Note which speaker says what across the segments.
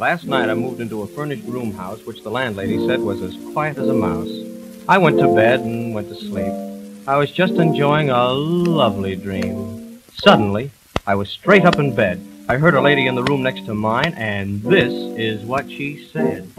Speaker 1: Last night I moved into a furnished room house which the landlady said was as quiet as a mouse. I went to bed and went to sleep. I was just enjoying a lovely dream. Suddenly, I was straight up in bed. I heard a lady in the room next to mine, and this is what she said.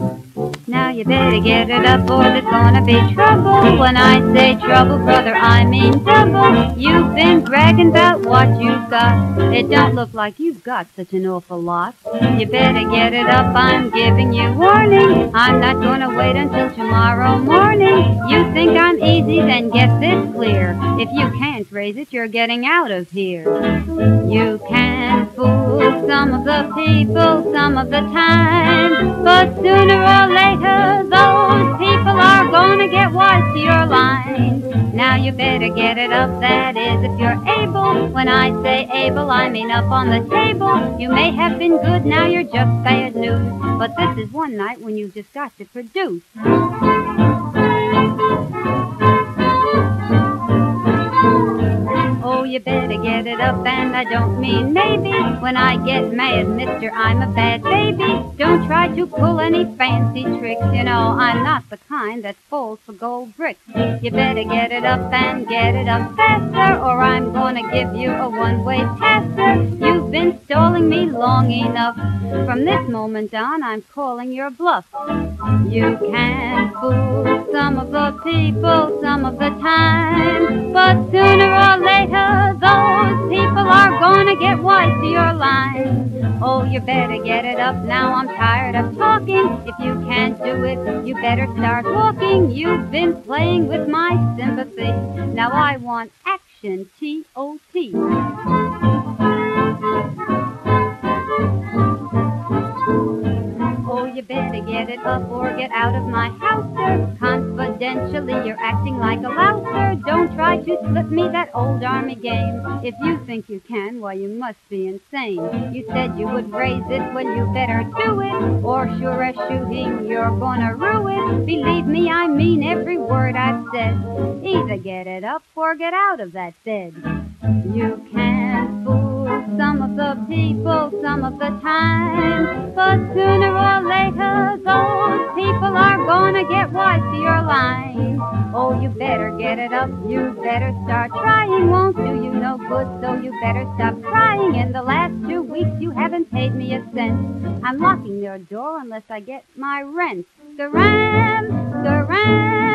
Speaker 2: Now you better get it up or there's gonna be trouble. When I say trouble, brother, I mean double. You've been bragging about what you've got. It don't look like you've got such an awful lot. You better get it up, I'm giving you warning. I'm not gonna wait until tomorrow morning. You think I'm easy, then get this clear. If you can't raise it, you're getting out of here. You can't fool some of the people some of the time, but sooner or later, those people are gonna get wise to your line. Now you better get it up, that is, if you're able. When I say able, I mean up on the table. You may have been good, now you're just bad news. But this is one night when you just got to produce. I don't mean maybe. When I get mad, mister, I'm a bad baby. Don't try to pull any fancy tricks, you know, I'm not the kind that falls for gold bricks. You better get it up and get it up faster, or I'm gonna give you a one-way passer. You've been stalling me long enough. From this moment on, I'm calling your bluff. You can you better get it up now, I'm tired of talking. If you can't do it, you better start walking. You've been playing with my sympathy. Now I want action, T-O-T. Oh, it up or get out of my house, sir. Confidentially, you're acting like a louser. Don't try to slip me that old army game. If you think you can, why, you must be insane. You said you would raise it, well, you better do it. Or sure as shooting, you're gonna rue it. Believe me, I mean every word I've said. Either get it up or get out of that bed. You can't fool some of the people some of the time, but sooner are gonna get wise to your line. Oh, you better get it up, you better start trying. Won't do you no good, so you better stop crying. In the last two weeks, you haven't paid me a cent. I'm locking your door unless I get my rent. Scram, scram.